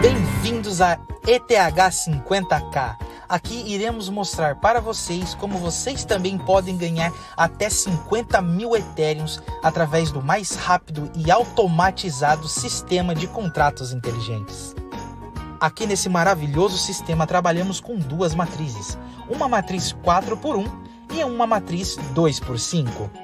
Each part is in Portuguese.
Bem-vindos a ETH 50K. Aqui iremos mostrar para vocês como vocês também podem ganhar até 50 mil Ethereums através do mais rápido e automatizado sistema de contratos inteligentes. Aqui nesse maravilhoso sistema trabalhamos com duas matrizes, uma matriz 4x1 e uma matriz 2x5.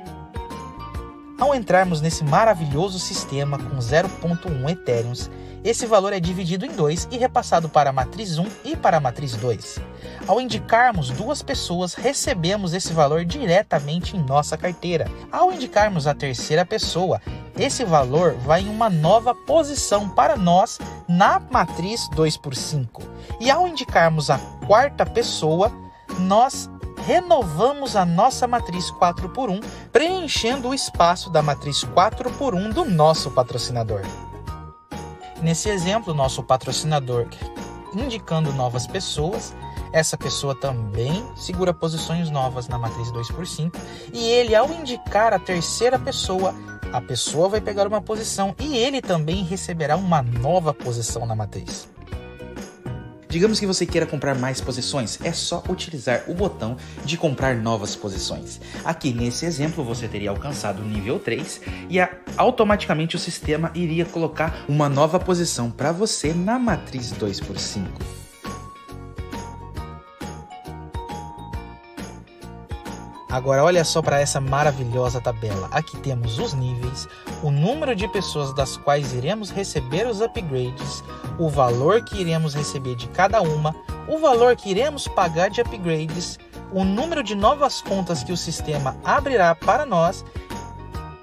Ao entrarmos nesse maravilhoso sistema com 0.1 Ethereums, esse valor é dividido em dois e repassado para a matriz 1 e para a matriz 2. Ao indicarmos duas pessoas, recebemos esse valor diretamente em nossa carteira. Ao indicarmos a terceira pessoa, esse valor vai em uma nova posição para nós na matriz 2 por 5. E ao indicarmos a quarta pessoa, nós renovamos a nossa matriz 4 por 1, preenchendo o espaço da matriz 4 por 1 do nosso patrocinador. Nesse exemplo, nosso patrocinador indicando novas pessoas, essa pessoa também segura posições novas na matriz 2x5 e ele, ao indicar a terceira pessoa, a pessoa vai pegar uma posição e ele também receberá uma nova posição na matriz. Digamos que você queira comprar mais posições, é só utilizar o botão de comprar novas posições. Aqui nesse exemplo você teria alcançado o nível 3 e automaticamente o sistema iria colocar uma nova posição para você na matriz 2 por 5. Agora olha só para essa maravilhosa tabela. Aqui temos os níveis, o número de pessoas das quais iremos receber os upgrades, o valor que iremos receber de cada uma, o valor que iremos pagar de upgrades, o número de novas contas que o sistema abrirá para nós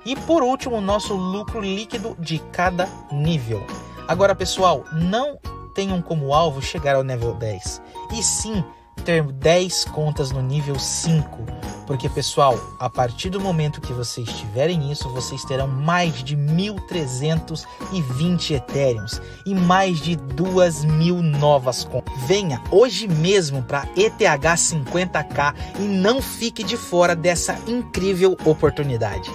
e por último o nosso lucro líquido de cada nível. Agora, pessoal, não tenham como alvo chegar ao nível 10, e sim ter 10 contas no nível 5 porque, pessoal, a partir do momento que vocês tiverem isso, vocês terão mais de 1.320 Ethereums e mais de 2.000 novas contas. Venha hoje mesmo para ETH 50K e não fique de fora dessa incrível oportunidade.